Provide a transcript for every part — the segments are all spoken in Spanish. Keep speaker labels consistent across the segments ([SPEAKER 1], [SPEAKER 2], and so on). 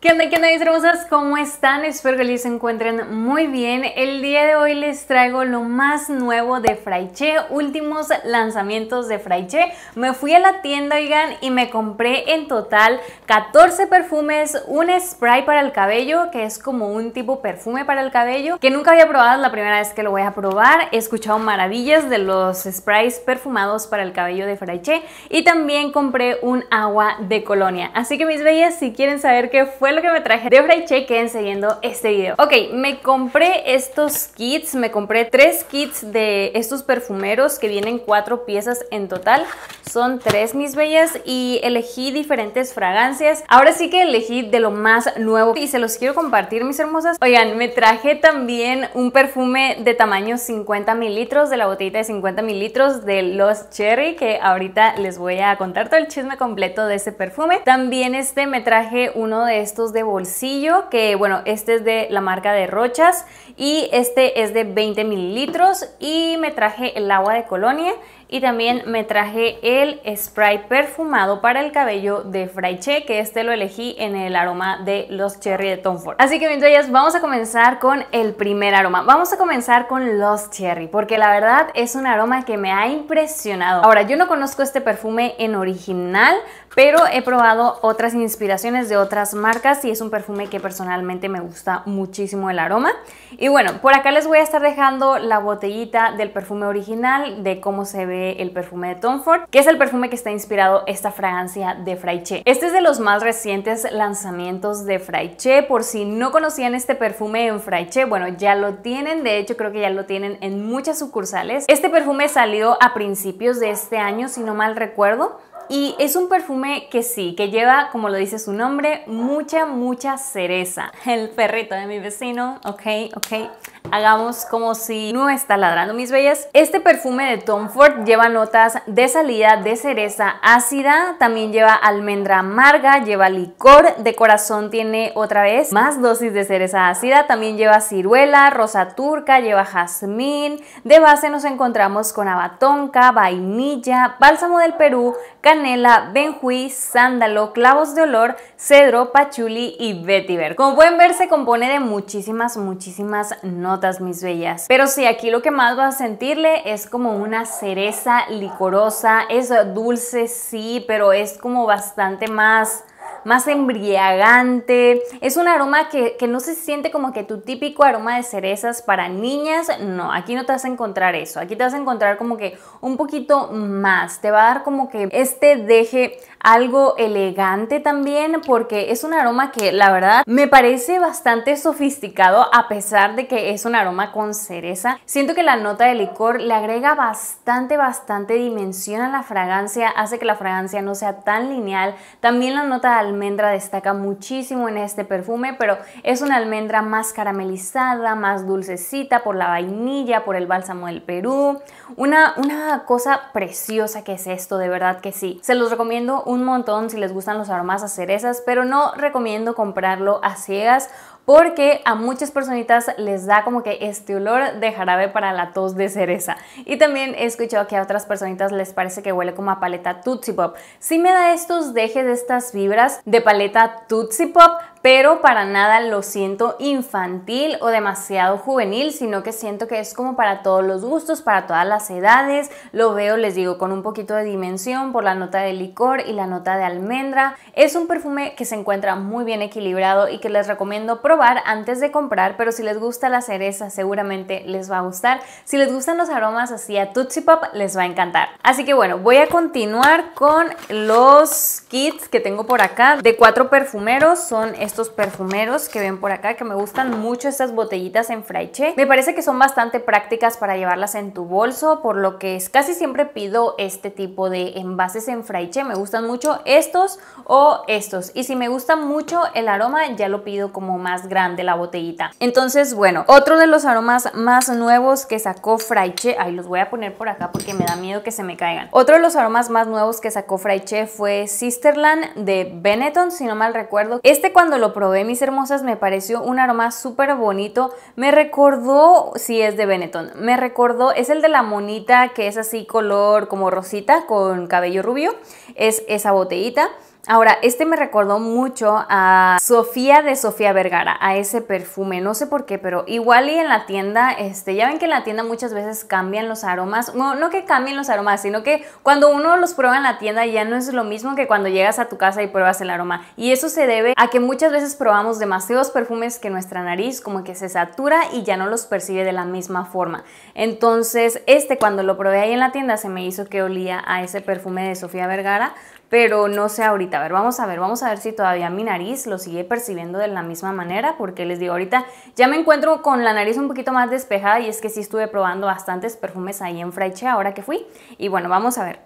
[SPEAKER 1] ¿Qué onda, qué onda mis hermosas? ¿Cómo están? Espero que les encuentren muy bien. El día de hoy les traigo lo más nuevo de Fraiche, últimos lanzamientos de Fraiche. Me fui a la tienda, oigan, y me compré en total 14 perfumes, un spray para el cabello, que es como un tipo perfume para el cabello, que nunca había probado, la primera vez que lo voy a probar. He escuchado maravillas de los sprays perfumados para el cabello de Fraiche y también compré un agua de colonia. Así que mis bellas, si quieren saber qué fue lo que me traje de Fraiche, quédense viendo este video. Ok, me compré estos kits, me compré tres kits de estos perfumeros que vienen cuatro piezas en total. Son tres mis bellas y elegí diferentes fragancias. Ahora sí que elegí de lo más nuevo y se los quiero compartir mis hermosas. Oigan, me traje también un perfume de tamaño 50 mililitros de la botellita de 50 mililitros de Los Cherry que ahorita les voy a contar todo el chisme completo de ese perfume. También este me traje uno de estos de bolsillo que bueno, este es de la marca de Rochas y este es de 20 mililitros y me traje el agua de colonia y también me traje el spray perfumado para el cabello de Fraiche, que este lo elegí en el aroma de los Cherry de Tom Ford. Así que mientras vamos a comenzar con el primer aroma. Vamos a comenzar con los Cherry, porque la verdad es un aroma que me ha impresionado. Ahora, yo no conozco este perfume en original, pero he probado otras inspiraciones de otras marcas y es un perfume que personalmente me gusta muchísimo el aroma. Y bueno, por acá les voy a estar dejando la botellita del perfume original, de cómo se ve el perfume de Tom Ford, que es el perfume que está inspirado esta fragancia de Fraiche. Este es de los más recientes lanzamientos de Fraiche, por si no conocían este perfume en Fraiche, bueno, ya lo tienen, de hecho creo que ya lo tienen en muchas sucursales. Este perfume salió a principios de este año, si no mal recuerdo, y es un perfume que sí, que lleva, como lo dice su nombre, mucha, mucha cereza. El perrito de mi vecino, ok, ok. Hagamos como si no está ladrando, mis bellas. Este perfume de Tom Ford lleva notas de salida de cereza ácida, también lleva almendra amarga, lleva licor, de corazón tiene otra vez más dosis de cereza ácida, también lleva ciruela, rosa turca, lleva jazmín, de base nos encontramos con abatonca, vainilla, bálsamo del Perú, canela, benjuí, sándalo, clavos de olor, cedro, pachuli y vetiver. Como pueden ver se compone de muchísimas, muchísimas notas mis bellas. Pero sí, aquí lo que más vas a sentirle es como una cereza licorosa, es dulce sí, pero es como bastante más más embriagante. Es un aroma que, no se siente como que tu típico aroma de cerezas para niñas. No, aquí no te vas a encontrar eso. Aquí te vas a encontrar como que un poquito más. Te va a dar como que este deje algo elegante también porque es un aroma que la verdad me parece bastante sofisticado a pesar de que es un aroma con cereza. Siento que la nota de licor le agrega bastante, bastante dimensión a la fragancia, hace que la fragancia no sea tan lineal. También la nota de almendra destaca muchísimo en este perfume, pero es una almendra más caramelizada, más dulcecita por la vainilla, por el bálsamo del Perú. Una, una cosa preciosa que es esto, de verdad que sí. Se los recomiendo un montón si les gustan los aromas a cerezas, pero no recomiendo comprarlo a ciegas porque a muchas personitas les da como que este olor de jarabe para la tos de cereza. Y también he escuchado que a otras personitas les parece que huele como a paleta Tootsie Pop. Sí me da estos dejes de estas vibras de paleta Tootsie Pop, pero para nada lo siento infantil o demasiado juvenil, sino que siento que es como para todos los gustos, para todas las edades. Lo veo, les digo, con un poquito de dimensión por la nota de licor y la nota de almendra. Es un perfume que se encuentra muy bien equilibrado y que les recomiendo probar antes de comprar, pero si les gusta la cereza seguramente les va a gustar. Si les gustan los aromas así a Tootsie Pop, les va a encantar. Así que bueno, voy a continuar con los kits que tengo por acá de cuatro perfumeros. Son estos perfumeros que ven por acá, que me gustan mucho estas botellitas en Fraiche. Me parece que son bastante prácticas para llevarlas en tu bolso, por lo que casi siempre pido este tipo de envases en Fraiche. Me gustan mucho estos o estos. Y si me gusta mucho el aroma, ya lo pido como más grande la botellita. Entonces, bueno, otro de los aromas más nuevos que sacó Fraiche, ahí los voy a poner por acá porque me da miedo que se me caigan. Otro de los aromas más nuevos que sacó Fraiche fue Sisterland de Benetton, si no mal recuerdo. Este cuando lo probé, mis hermosas, me pareció un aroma súper bonito. Me recordó, si es de Benetton, me recordó, es el de la monita que es así color como rosita con cabello rubio. Es esa botellita. Ahora, este me recordó mucho a Sofía de Sofía Vergara, a ese perfume, no sé por qué, pero igual y en la tienda, este, ya ven que en la tienda muchas veces cambian los aromas, no, no que cambien los aromas, sino que cuando uno los prueba en la tienda ya no es lo mismo que cuando llegas a tu casa y pruebas el aroma. Y eso se debe a que muchas veces probamos demasiados perfumes que nuestra nariz como que se satura y ya no los percibe de la misma forma. Entonces, este cuando lo probé ahí en la tienda se me hizo que olía a ese perfume de Sofía Vergara, pero no sé ahorita. A ver, vamos a ver, vamos a ver si todavía mi nariz lo sigue percibiendo de la misma manera, porque les digo, ahorita ya me encuentro con la nariz un poquito más despejada y es que sí estuve probando bastantes perfumes ahí en Fraiche ahora que fui. Y bueno, vamos a ver.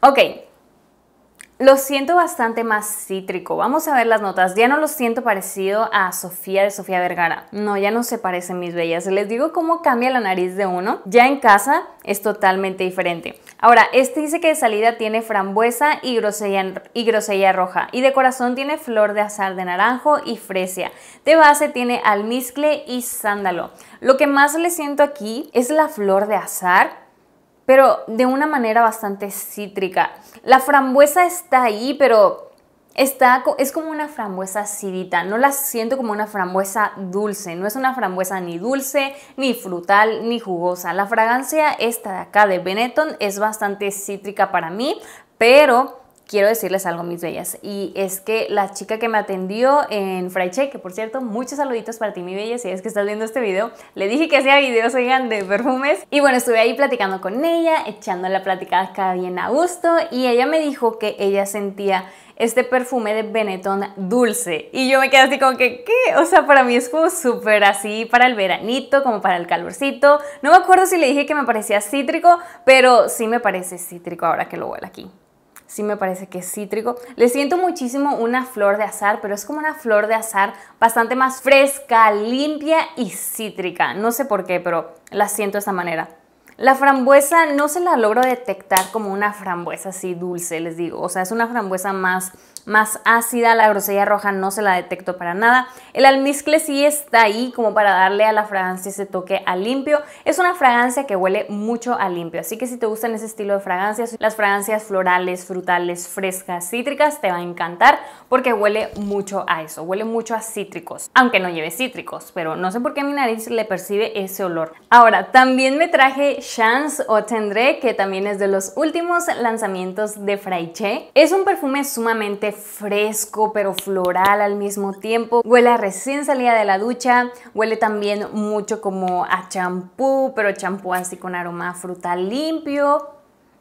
[SPEAKER 1] Ok, lo siento bastante más cítrico. Vamos a ver las notas. Ya no lo siento parecido a Sofía de Sofía Vergara. No, ya no se parecen mis bellas. Les digo cómo cambia la nariz de uno. Ya en casa es totalmente diferente. Ahora, este dice que de salida tiene frambuesa y grosella, y grosella roja. Y de corazón tiene flor de azar de naranjo y fresia. De base tiene almizcle y sándalo. Lo que más le siento aquí es la flor de azar pero de una manera bastante cítrica. La frambuesa está ahí, pero está, es como una frambuesa acidita. No la siento como una frambuesa dulce. No es una frambuesa ni dulce, ni frutal, ni jugosa. La fragancia esta de acá de Benetton es bastante cítrica para mí, pero quiero decirles algo, mis bellas, y es que la chica que me atendió en Fraiche, que por cierto, muchos saluditos para ti, mi bella, si es que estás viendo este video, le dije que hacía videos, oigan, de perfumes, y bueno, estuve ahí platicando con ella, echando la plática acá bien a gusto, y ella me dijo que ella sentía este perfume de Benetton dulce. Y yo me quedé así como que, ¿qué? O sea, para mí es como súper así para el veranito, como para el calorcito. No me acuerdo si le dije que me parecía cítrico, pero sí me parece cítrico ahora que lo huele aquí sí me parece que es cítrico. Le siento muchísimo una flor de azar, pero es como una flor de azar bastante más fresca, limpia y cítrica. No sé por qué, pero la siento de esta manera. La frambuesa no se la logro detectar como una frambuesa así dulce, les digo. O sea, es una frambuesa más más ácida, la grosella roja no se la detecto para nada. El almizcle sí está ahí como para darle a la fragancia ese toque a limpio. Es una fragancia que huele mucho a limpio, así que si te gustan ese estilo de fragancias, las fragancias florales, frutales, frescas, cítricas, te va a encantar porque huele mucho a eso, huele mucho a cítricos, aunque no lleve cítricos, pero no sé por qué mi nariz le percibe ese olor. Ahora, también me traje Chance o Tendré, que también es de los últimos lanzamientos de Fraiche. Es un perfume sumamente fresco pero floral al mismo tiempo. Huele recién salida de la ducha, huele también mucho como a champú, pero champú así con aroma frutal limpio.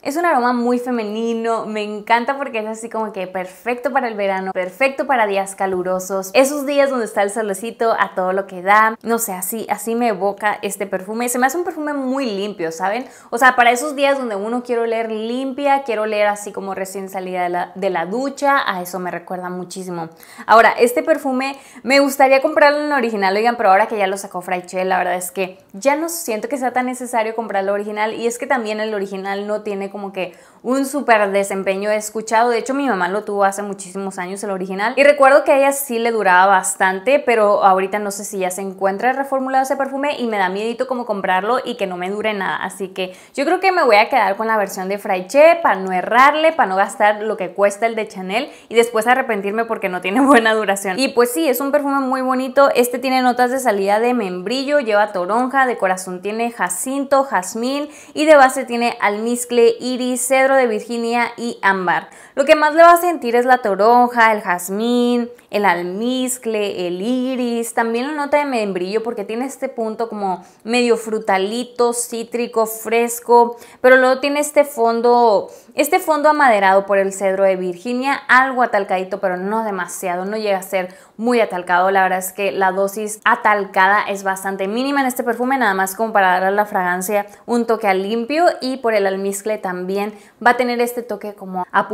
[SPEAKER 1] Es un aroma muy femenino, me encanta porque es así como que perfecto para el verano, perfecto para días calurosos, esos días donde está el solecito a todo lo que da, no sé, así, así me evoca este perfume. Se me hace un perfume muy limpio, ¿saben? O sea, para esos días donde uno quiere oler limpia, quiero oler así como recién salida de la, ducha, a eso me recuerda muchísimo. Ahora, este perfume me gustaría comprarlo en original, oigan, pero ahora que ya lo sacó Fraiche, la verdad es que ya no siento que sea tan necesario comprarlo original y es que también el original no tiene como que un súper desempeño he escuchado. De hecho, mi mamá lo tuvo hace muchísimos años, el original. Y recuerdo que a ella sí le duraba bastante, pero ahorita no sé si ya se encuentra reformulado ese perfume y me da miedito como comprarlo y que no me dure nada. Así que yo creo que me voy a quedar con la versión de Fraiche para no errarle, para no gastar lo que cuesta el de Chanel y después arrepentirme porque no tiene buena duración. Y pues sí, es un perfume muy bonito. Este tiene notas de salida de membrillo, lleva toronja, de corazón tiene jacinto, jazmín y de base tiene almizcle iris, cedro de Virginia y ámbar. Lo que más le va a sentir es la toronja, el jazmín, el almizcle, el iris, también la nota de membrillo porque tiene este punto como medio frutalito, cítrico, fresco, pero luego tiene este fondo, este fondo amaderado por el cedro de Virginia, algo atalcadito, pero no demasiado, no llega a ser muy atalcado. La verdad es que la dosis atalcada es bastante mínima en este perfume, nada más como para darle a la fragancia un toque a limpio y por el almizcle también va a tener este toque como a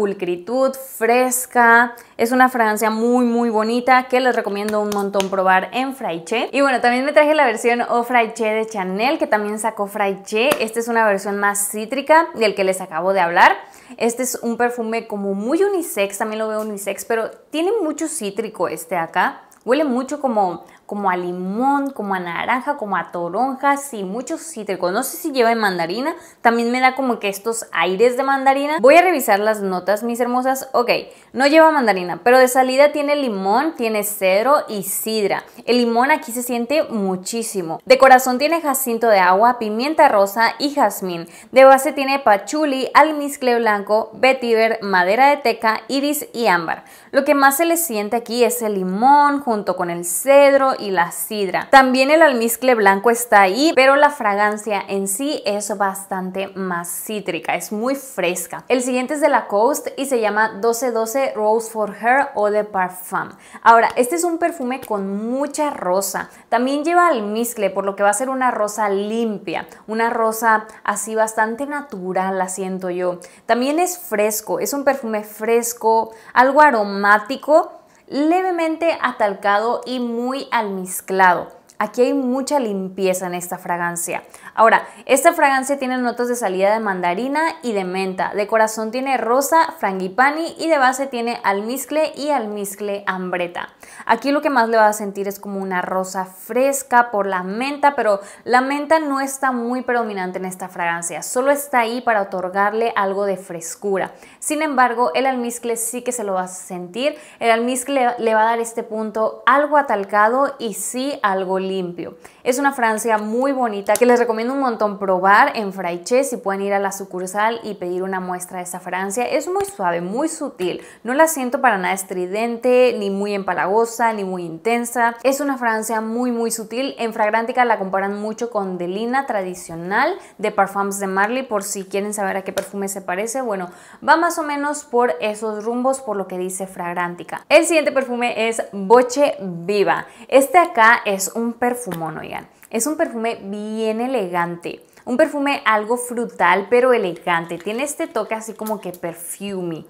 [SPEAKER 1] fresca. Es una fragancia muy muy bonita que les recomiendo un montón probar en Fraiche. Y bueno, también me traje la versión O Fraiche de Chanel que también sacó Fraiche. Esta es una versión más cítrica del que les acabo de hablar. Este es un perfume como muy unisex, también lo veo unisex, pero tiene mucho cítrico este acá. Huele mucho como como a limón, como a naranja, como a toronjas y muchos cítricos. No sé si lleva mandarina, también me da como que estos aires de mandarina. Voy a revisar las notas, mis hermosas. Ok, no lleva mandarina, pero de salida tiene limón, tiene cedro y sidra. El limón aquí se siente muchísimo. De corazón tiene jacinto de agua, pimienta rosa y jazmín. De base tiene pachuli, almizcle blanco, vetiver, madera de teca, iris y ámbar. Lo que más se le siente aquí es el limón junto con el cedro y la sidra. También el almizcle blanco está ahí, pero la fragancia en sí es bastante más cítrica, es muy fresca. El siguiente es de la Coast y se llama 1212 Rose for Her o de Parfum. Ahora, este es un perfume con mucha rosa. También lleva almizcle, por lo que va a ser una rosa limpia, una rosa así bastante natural, la siento yo. También es fresco, es un perfume fresco, algo aromático, levemente atalcado y muy almizclado. Aquí hay mucha limpieza en esta fragancia. Ahora, esta fragancia tiene notas de salida de mandarina y de menta. De corazón tiene rosa, frangipani y de base tiene almizcle y almizcle ambreta. Aquí lo que más le va a sentir es como una rosa fresca por la menta, pero la menta no está muy predominante en esta fragancia. Solo está ahí para otorgarle algo de frescura. Sin embargo, el almizcle sí que se lo va a sentir. El almizcle le va a dar este punto algo atalcado y sí algo limpio. Es una fragancia muy bonita que les recomiendo un montón probar en Fraiche si pueden ir a la sucursal y pedir una muestra de esta fragancia. Es muy suave, muy sutil. No la siento para nada estridente, ni muy empalagosa, ni muy intensa. Es una fragancia muy muy sutil. En Fragrántica la comparan mucho con Delina tradicional de Parfums de Marley por si quieren saber a qué perfume se parece. Bueno, va más o menos por esos rumbos por lo que dice Fragrántica. El siguiente perfume es Boche Viva. Este acá es un perfumón, oigan. Es un perfume bien elegante. Un perfume algo frutal pero elegante. Tiene este toque así como que perfumey.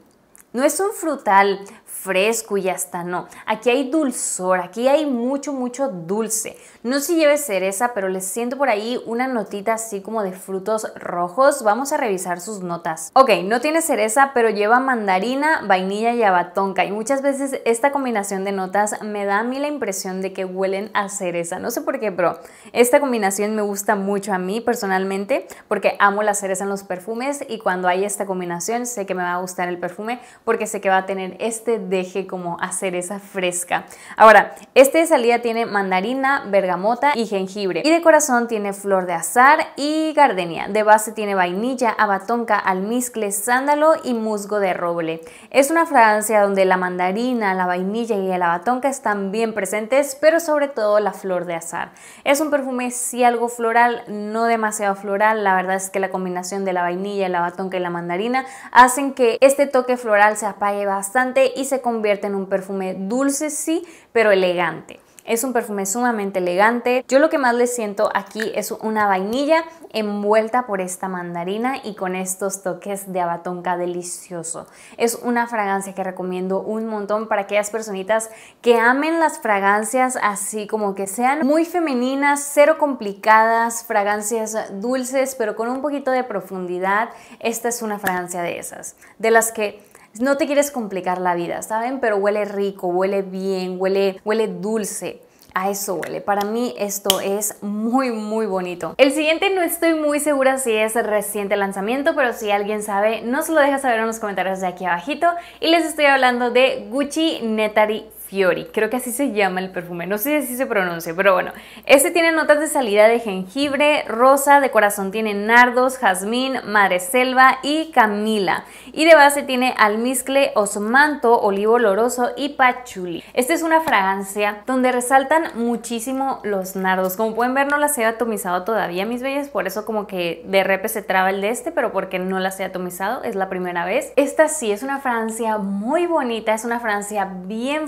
[SPEAKER 1] No es un frutal fresco y hasta no. Aquí hay dulzor, aquí hay mucho, mucho dulce. No si lleve cereza, pero les siento por ahí una notita así como de frutos rojos. Vamos a revisar sus notas. Ok, no tiene cereza, pero lleva mandarina, vainilla y abatonca. Y muchas veces esta combinación de notas me da a mí la impresión de que huelen a cereza. No sé por qué, pero esta combinación me gusta mucho a mí personalmente porque amo la cereza en los perfumes y cuando hay esta combinación sé que me va a gustar el perfume porque sé que va a tener este deje como a cereza fresca. Ahora, este de salida tiene mandarina, bergamota y jengibre. Y de corazón tiene flor de azar y gardenia. De base tiene vainilla, abatonca, almizcle, sándalo y musgo de roble. Es una fragancia donde la mandarina, la vainilla y el abatonca están bien presentes, pero sobre todo la flor de azar. Es un perfume sí algo floral, no demasiado floral. La verdad es que la combinación de la vainilla, el abatonca y la mandarina hacen que este toque floral se apague bastante y se convierte en un perfume dulce, sí, pero elegante. Es un perfume sumamente elegante. Yo lo que más le siento aquí es una vainilla envuelta por esta mandarina y con estos toques de abatonca delicioso. Es una fragancia que recomiendo un montón para aquellas personitas que amen las fragancias así como que sean muy femeninas, cero complicadas, fragancias dulces pero con un poquito de profundidad. Esta es una fragancia de esas, de las que no te quieres complicar la vida, ¿saben? Pero huele rico, huele bien, huele, huele dulce. A eso huele. Para mí esto es muy muy bonito. El siguiente no estoy muy segura si es reciente lanzamiento, pero si alguien sabe, nos lo deja saber en los comentarios de aquí abajito. Y les estoy hablando de Gucci Netari Fiori, creo que así se llama el perfume, no sé si se pronuncia, pero bueno, este tiene notas de salida de jengibre, rosa, de corazón tiene nardos, jazmín, madre selva y camila, y de base tiene almizcle, osmanto, olivo oloroso y pachuli. Esta es una fragancia donde resaltan muchísimo los nardos, como pueden ver no las he atomizado todavía mis bellas, por eso como que de repe se traba el de este, pero porque no las he atomizado, es la primera vez. Esta sí es una fragancia muy bonita, es una fragancia bien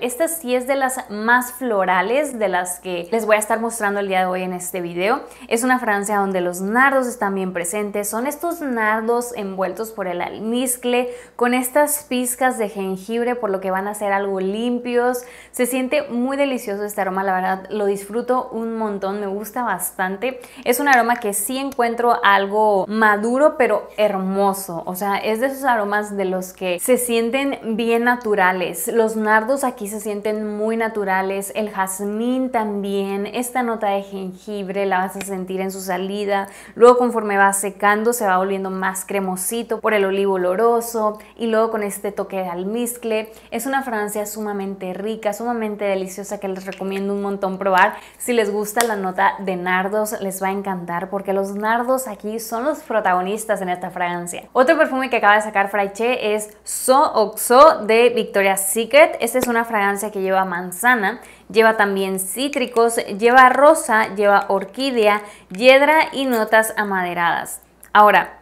[SPEAKER 1] esta sí es de las más florales de las que les voy a estar mostrando el día de hoy en este video. Es una fragancia donde los nardos están bien presentes. Son estos nardos envueltos por el almizcle con estas pizcas de jengibre por lo que van a ser algo limpios. Se siente muy delicioso este aroma, la verdad lo disfruto un montón, me gusta bastante. Es un aroma que sí encuentro algo maduro pero hermoso. O sea, es de esos aromas de los que se sienten bien naturales. Los nardos aquí se sienten muy naturales, el jazmín también, esta nota de jengibre la vas a sentir en su salida, luego conforme va secando se va volviendo más cremosito por el olivo oloroso y luego con este toque de almizcle. Es una fragancia sumamente rica, sumamente deliciosa que les recomiendo un montón probar. Si les gusta la nota de nardos les va a encantar porque los nardos aquí son los protagonistas en esta fragancia. Otro perfume que acaba de sacar Fraiche es So Oxo de Victoria's Secret. Esta es una fragancia que lleva manzana, lleva también cítricos, lleva rosa, lleva orquídea, hiedra y notas amaderadas. Ahora,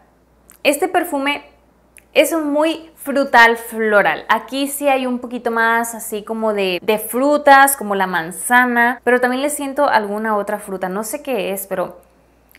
[SPEAKER 1] este perfume es muy frutal floral. Aquí sí hay un poquito más así como de, frutas, como la manzana, pero también le siento alguna otra fruta. No sé qué es, pero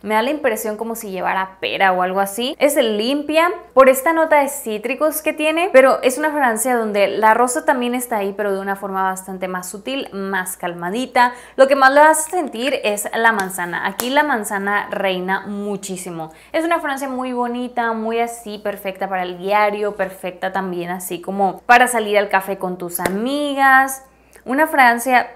[SPEAKER 1] me da la impresión como si llevara pera o algo así. Es limpia por esta nota de cítricos que tiene, pero es una fragancia donde la rosa también está ahí, pero de una forma bastante más sutil, más calmadita. Lo que más vas a sentir es la manzana. Aquí la manzana reina muchísimo. Es una fragancia muy bonita, muy así, perfecta para el diario, perfecta también así como para salir al café con tus amigas. Una fragancia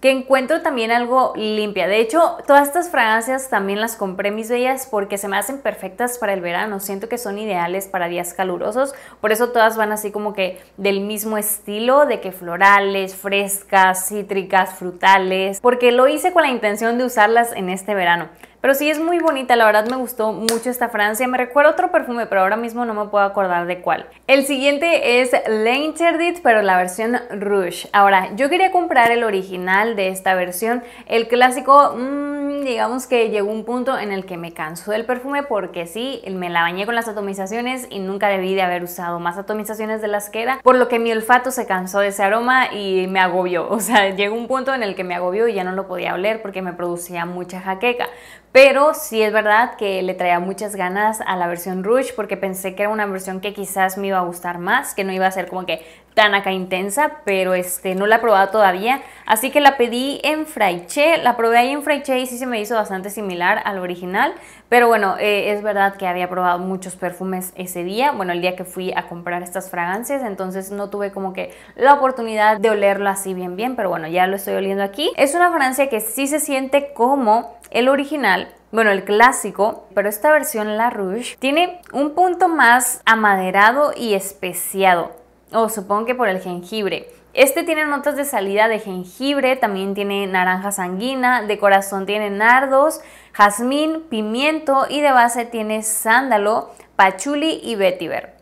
[SPEAKER 1] que encuentro también algo limpia. De hecho, todas estas fragancias también las compré mis bellas porque se me hacen perfectas para el verano. Siento que son ideales para días calurosos. Por eso todas van así como que del mismo estilo, de que florales, frescas, cítricas, frutales. Porque lo hice con la intención de usarlas en este verano. Pero sí es muy bonita, la verdad me gustó mucho esta Francia. Me recuerda otro perfume, pero ahora mismo no me puedo acordar de cuál. El siguiente es L'Interdit, pero la versión Rouge. Ahora, yo quería comprar el original de esta versión. El clásico, mmm, digamos que llegó un punto en el que me cansó del perfume porque sí, me la bañé con las atomizaciones y nunca debí de haber usado más atomizaciones de las que era, por lo que mi olfato se cansó de ese aroma y me agobió. O sea, llegó un punto en el que me agobió y ya no lo podía oler porque me producía mucha jaqueca. Pero sí es verdad que le traía muchas ganas a la versión Rouge porque pensé que era una versión que quizás me iba a gustar más, que no iba a ser como que tan acá intensa, pero este, no la he probado todavía. Así que la pedí en Fraiche, la probé ahí en Fraiche y sí se me hizo bastante similar al original. Pero bueno, eh, es verdad que había probado muchos perfumes ese día, bueno, el día que fui a comprar estas fragancias, entonces no tuve como que la oportunidad de olerlo así bien bien, pero bueno, ya lo estoy oliendo aquí. Es una fragancia que sí se siente como el original, bueno, el clásico, pero esta versión La Rouge tiene un punto más amaderado y especiado, o supongo que por el jengibre. Este tiene notas de salida de jengibre, también tiene naranja sanguina, de corazón tiene nardos, jazmín, pimiento y de base tiene sándalo, pachuli y vetiver.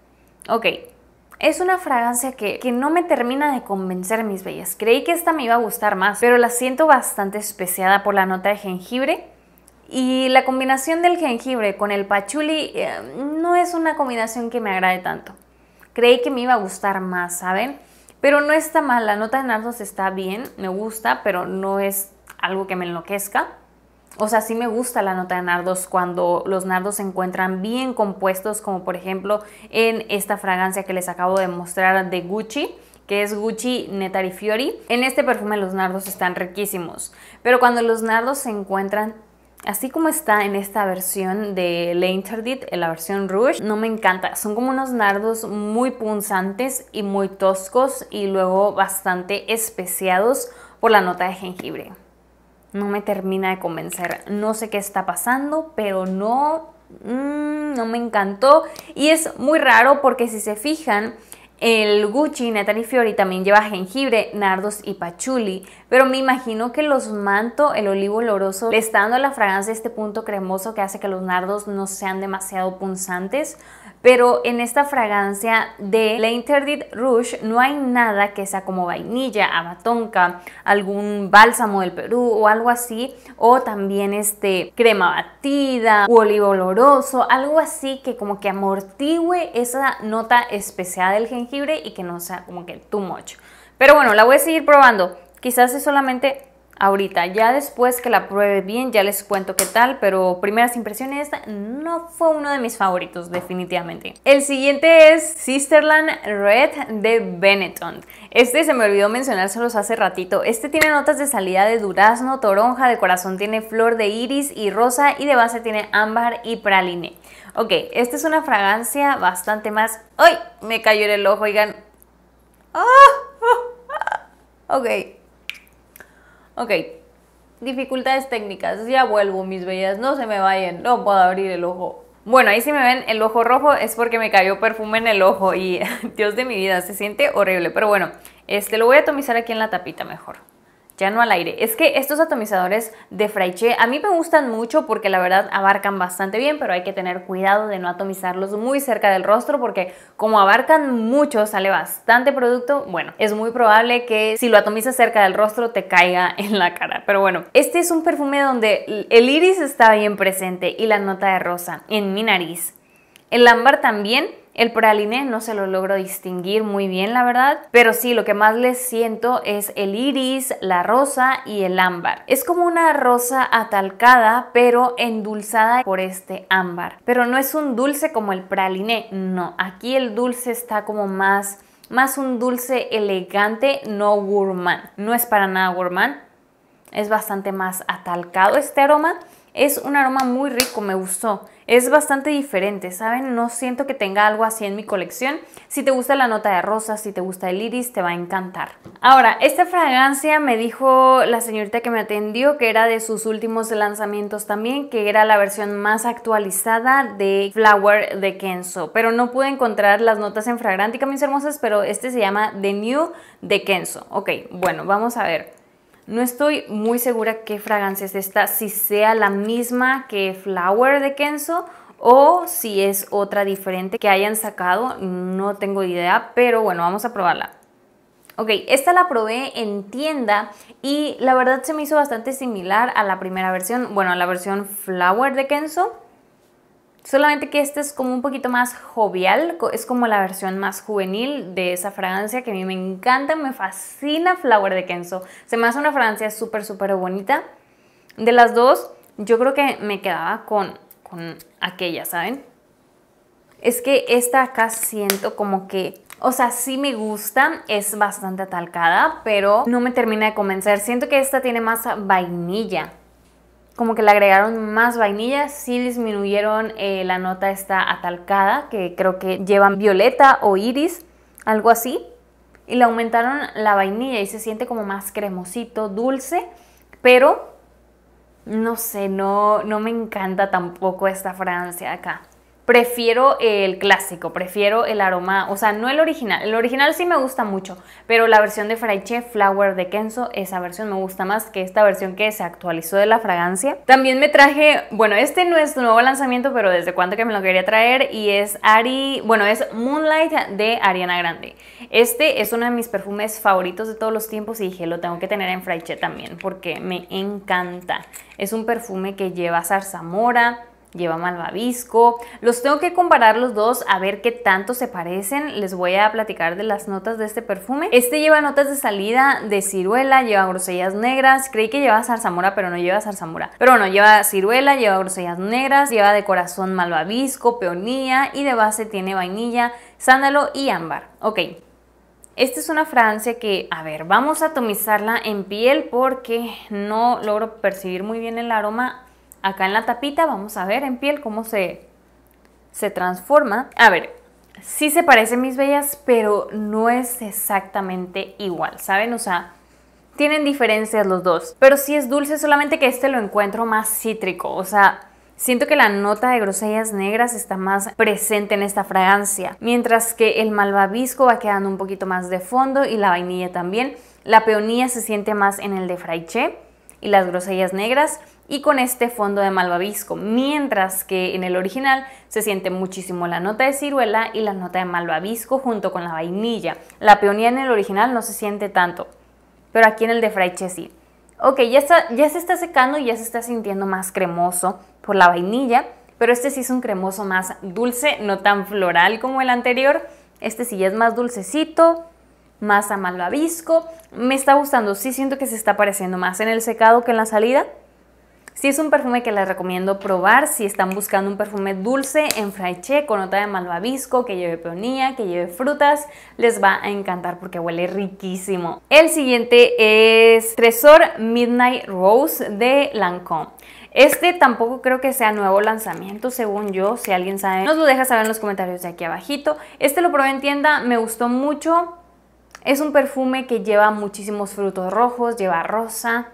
[SPEAKER 1] Ok, es una fragancia que, que, no me termina de convencer, mis bellas. Creí que esta me iba a gustar más, pero la siento bastante especiada por la nota de jengibre. Y la combinación del jengibre con el pachuli eh, no es una combinación que me agrade tanto. Creí que me iba a gustar más, ¿saben? Pero no está mal, la nota de nardos está bien, me gusta, pero no es algo que me enloquezca. O sea, sí me gusta la nota de nardos cuando los nardos se encuentran bien compuestos, como por ejemplo en esta fragancia que les acabo de mostrar de Gucci que es Gucci Netari Fiori. En este perfume los nardos están riquísimos, pero cuando los nardos se encuentran así como está en esta versión de L'Interdit, en la versión Rouge, no me encanta. Son como unos nardos muy punzantes y muy toscos y luego bastante especiados por la nota de jengibre no me termina de convencer. No sé qué está pasando, pero no, mm, no me encantó. Y es muy raro porque si se fijan, el Gucci Natalie Fiori también lleva jengibre, nardos y pachuli, pero me imagino que los manto, el olivo oloroso, le está dando la fragancia este punto cremoso que hace que los nardos no sean demasiado punzantes pero en esta fragancia de la Interdit Rouge no hay nada que sea como vainilla, abatonca, algún bálsamo del Perú o algo así, o también este crema batida o olivo oloroso, algo así que como que amortigüe esa nota especial del jengibre y que no sea como que too much. Pero bueno, la voy a seguir probando. Quizás es solamente ahorita. Ya después que la pruebe bien, ya les cuento qué tal, pero primeras impresiones, no fue uno de mis favoritos, definitivamente. El siguiente es Sisterland Red de Benetton. Este se me olvidó mencionárselos hace ratito. Este tiene notas de salida de durazno, toronja, de corazón tiene flor de iris y rosa y de base tiene ámbar y praline. Ok, esta es una fragancia bastante más... ¡Ay! Me cayó en el ojo, oigan. ¡Ah! Ok. Ok. Dificultades técnicas. Ya vuelvo, mis bellas. No se me vayan. No puedo abrir el ojo. Bueno, ahí si me ven el ojo rojo es porque me cayó perfume en el ojo y Dios de mi vida, se siente horrible. Pero bueno, este lo voy a atomizar aquí en la tapita mejor ya no al aire. Es que estos atomizadores de Fraiche a mí me gustan mucho porque la verdad abarcan bastante bien, pero hay que tener cuidado de no atomizarlos muy cerca del rostro porque como abarcan mucho, sale bastante producto, bueno, es muy probable que si lo atomizas cerca del rostro te caiga en la cara. Pero bueno, este es un perfume donde el iris está bien presente y la nota de rosa en mi nariz. El ámbar también, el praliné no se lo logro distinguir muy bien, la verdad, pero sí, lo que más les siento es el iris, la rosa y el ámbar. Es como una rosa atalcada, pero endulzada por este ámbar. Pero no es un dulce como el praliné, no. Aquí el dulce está como más, más un dulce elegante, no gourmand. No es para nada gourmand, es bastante más atalcado este aroma. Es un aroma muy rico, me gustó. Es bastante diferente, ¿saben? No siento que tenga algo así en mi colección. Si te gusta la nota de rosa, si te gusta el iris, te va a encantar. Ahora, esta fragancia me dijo la señorita que me atendió que era de sus últimos lanzamientos también, que era la versión más actualizada de Flower de Kenzo. Pero no pude encontrar las notas en Fragrantica, mis hermosas, pero este se llama The New de Kenzo. Ok, bueno, vamos a ver. No estoy muy segura qué fragancia es esta, si sea la misma que Flower de Kenzo o si es otra diferente que hayan sacado, no tengo idea, pero bueno, vamos a probarla. Ok, esta la probé en tienda y la verdad se me hizo bastante similar a la primera versión, bueno, a la versión Flower de Kenzo. Solamente que este es como un poquito más jovial, es como la versión más juvenil de esa fragancia que a mí me encanta, me fascina Flower de Kenzo. Se me hace una fragancia súper, súper bonita. De las dos, yo creo que me quedaba con, con aquella, ¿saben? Es que esta acá siento como que o sea, sí me gusta, es bastante atalcada, pero no me termina de convencer. Siento que esta tiene más vainilla como que le agregaron más vainilla, sí disminuyeron eh, la nota esta atalcada, que creo que llevan violeta o iris, algo así, y le aumentaron la vainilla y se siente como más cremosito, dulce, pero no sé, no, no me encanta tampoco esta fragancia acá prefiero el clásico, prefiero el aroma, o sea, no el original. El original sí me gusta mucho, pero la versión de Fraiche Flower de Kenzo, esa versión me gusta más que esta versión que se actualizó de la fragancia. También me traje, bueno, este no es nuevo lanzamiento, pero desde cuánto que me lo quería traer y es Ari, bueno, es Moonlight de Ariana Grande. Este es uno de mis perfumes favoritos de todos los tiempos y dije, lo tengo que tener en Fraiche también porque me encanta. Es un perfume que lleva zarzamora, lleva malvavisco. Los tengo que comparar los dos a ver qué tanto se parecen. Les voy a platicar de las notas de este perfume. Este lleva notas de salida de ciruela, lleva grosellas negras. Creí que lleva zarzamora, pero no lleva zarzamora. Pero bueno, lleva ciruela, lleva grosellas negras, lleva de corazón malvavisco, peonía y de base tiene vainilla, sándalo y ámbar. Ok. Esta es una fragancia que, a ver, vamos a atomizarla en piel porque no logro percibir muy bien el aroma Acá en la tapita vamos a ver en piel cómo se, se transforma. A ver, sí se parecen mis bellas, pero no es exactamente igual, ¿saben? O sea, tienen diferencias los dos. Pero sí es dulce, solamente que este lo encuentro más cítrico. O sea, siento que la nota de grosellas negras está más presente en esta fragancia. Mientras que el malvavisco va quedando un poquito más de fondo y la vainilla también. La peonía se siente más en el de fraiche y las grosellas negras y con este fondo de malvavisco, mientras que en el original se siente muchísimo la nota de ciruela y la nota de malvavisco junto con la vainilla. La peonía en el original no se siente tanto, pero aquí en el de Fraiche sí. Ok, ya, está, ya se está secando y ya se está sintiendo más cremoso por la vainilla, pero este sí es un cremoso más dulce, no tan floral como el anterior. Este sí ya es más dulcecito, más a malvavisco. Me está gustando, sí siento que se está pareciendo más en el secado que en la salida. Sí es un perfume que les recomiendo probar si están buscando un perfume dulce en fraiche con nota de malvavisco, que lleve peonía, que lleve frutas, les va a encantar porque huele riquísimo. El siguiente es Tresor Midnight Rose de Lancôme. Este tampoco creo que sea nuevo lanzamiento, según yo, si alguien sabe, nos lo deja saber en los comentarios de aquí abajito. Este lo probé en tienda, me gustó mucho, Es un perfume que lleva muchísimos frutos rojos, lleva rosa,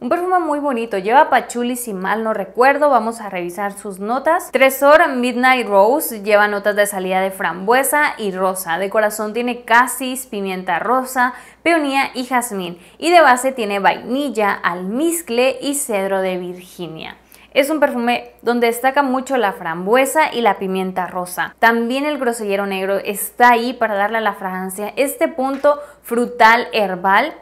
[SPEAKER 1] un perfume muy bonito, lleva pachuli si mal no recuerdo, vamos a revisar sus notas. Tresor Midnight Rose lleva notas de salida de frambuesa y rosa, de corazón tiene casis, pimienta rosa, peonía y jazmín y de base tiene vainilla, almizcle y cedro de Virginia. Es un perfume donde destaca mucho la frambuesa y la pimienta rosa. También el grosellero negro está ahí para darle a la fragancia este punto frutal herbal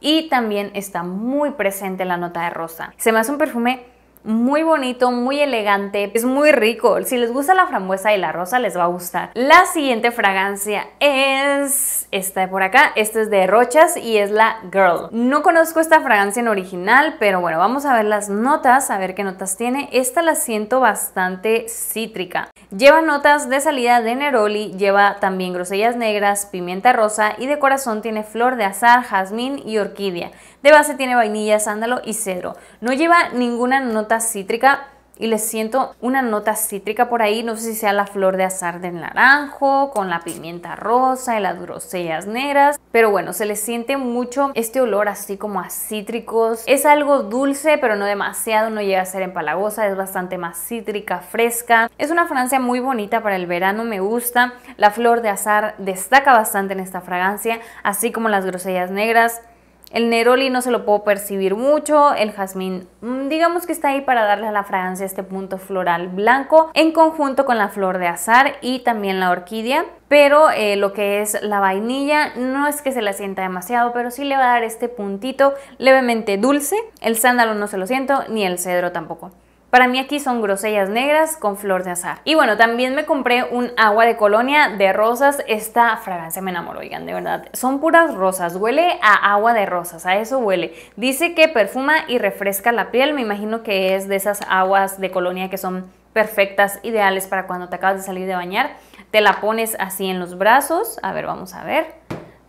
[SPEAKER 1] y también está muy presente la nota de rosa. Se me hace un perfume muy bonito, muy elegante, es muy rico. Si les gusta la frambuesa y la rosa, les va a gustar. La siguiente fragancia es esta de por acá. Esta es de Rochas y es la Girl. No conozco esta fragancia en original, pero bueno, vamos a ver las notas, a ver qué notas tiene. Esta la siento bastante cítrica. Lleva notas de salida de Neroli, lleva también grosellas negras, pimienta rosa y de corazón tiene flor de azar, jazmín y orquídea. De base tiene vainilla, sándalo y cedro. No lleva ninguna nota cítrica y les siento una nota cítrica por ahí, no sé si sea la flor de azar del naranjo, con la pimienta rosa y las grosellas negras, pero bueno, se les siente mucho este olor así como a cítricos. Es algo dulce, pero no demasiado, no llega a ser empalagosa, es bastante más cítrica, fresca. Es una fragancia muy bonita para el verano, me gusta. La flor de azar destaca bastante en esta fragancia, así como las grosellas negras. El neroli no se lo puedo percibir mucho, el jazmín mm, digamos que está ahí para darle a la fragancia este punto floral blanco en conjunto con la flor de azar y también la orquídea, pero eh, lo que es la vainilla no es que se la sienta demasiado, pero sí le va a dar este puntito levemente dulce, el sándalo no se lo siento ni el cedro tampoco. Para mí aquí son grosellas negras con flor de azar. Y bueno, también me compré un agua de colonia de rosas. Esta fragancia me enamoró, oigan, de verdad. Son puras rosas, huele a agua de rosas, a eso huele. Dice que perfuma y refresca la piel, me imagino que es de esas aguas de colonia que son perfectas, ideales para cuando te acabas de salir de bañar. Te la pones así en los brazos, a ver, vamos a ver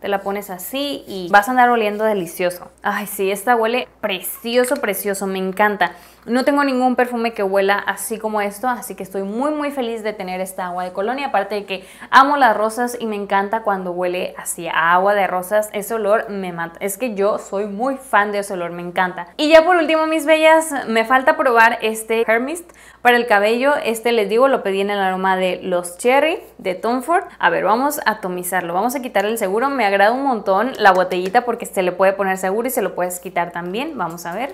[SPEAKER 1] te la pones así y vas a andar oliendo delicioso. Ay, sí, esta huele precioso, precioso, me encanta. No tengo ningún perfume que huela así como esto, así que estoy muy muy feliz de tener esta agua de colonia, aparte de que amo las rosas y me encanta cuando huele así a agua de rosas, ese olor me mata, es que yo soy muy fan de ese olor, me encanta. Y ya por último mis bellas, me falta probar este Hair Mist para el cabello, este les digo lo pedí en el aroma de los Cherry de Tom Ford. A ver, vamos a atomizarlo, vamos a quitar el seguro, me agrada un montón la botellita porque se le puede poner seguro y se lo puedes quitar también, vamos a ver.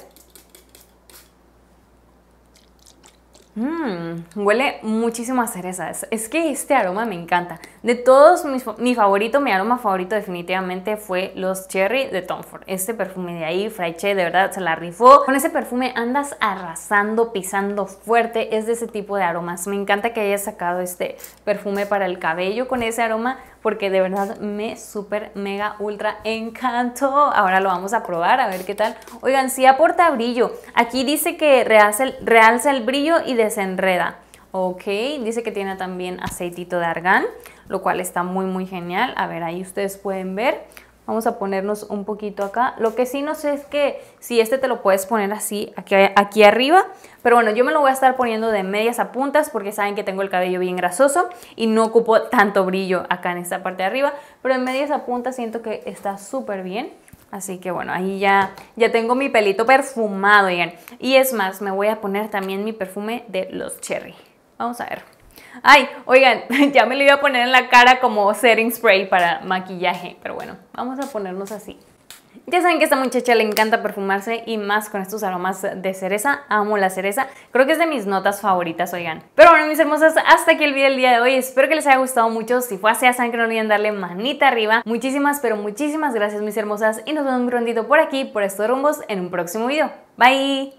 [SPEAKER 1] Mmm, huele muchísimo a cerezas. Es que este aroma me encanta. De todos, mi favorito, mi aroma favorito definitivamente fue los Cherry de Tom Ford. Este perfume de ahí, Fraiche, de verdad se la rifó. Con ese perfume andas arrasando, pisando fuerte. Es de ese tipo de aromas. Me encanta que haya sacado este perfume para el cabello con ese aroma porque de verdad me súper mega ultra encantó. Ahora lo vamos a probar a ver qué tal. Oigan, sí aporta brillo. Aquí dice que realza el brillo y desenreda. Ok, dice que tiene también aceitito de argán, lo cual está muy muy genial. A ver, ahí ustedes pueden ver. Vamos a ponernos un poquito acá. Lo que sí no sé es que si este te lo puedes poner así, aquí, aquí arriba. Pero bueno, yo me lo voy a estar poniendo de medias a puntas porque saben que tengo el cabello bien grasoso y no ocupo tanto brillo acá en esta parte de arriba. Pero en medias a puntas siento que está súper bien. Así que bueno, ahí ya, ya tengo mi pelito perfumado, Y es más, me voy a poner también mi perfume de los Cherry. Vamos a ver. Ay, oigan, ya me lo iba a poner en la cara como setting spray para maquillaje, pero bueno, vamos a ponernos así. Ya saben que a esta muchacha le encanta perfumarse y más con estos aromas de cereza. Amo la cereza. Creo que es de mis notas favoritas, oigan. Pero bueno, mis hermosas, hasta aquí el video del día de hoy. Espero que les haya gustado mucho. Si fue así, ya saben que no olviden darle manita arriba. Muchísimas, pero muchísimas gracias, mis hermosas. Y nos vemos un prontito por aquí, por estos rumbos, en un próximo video. Bye.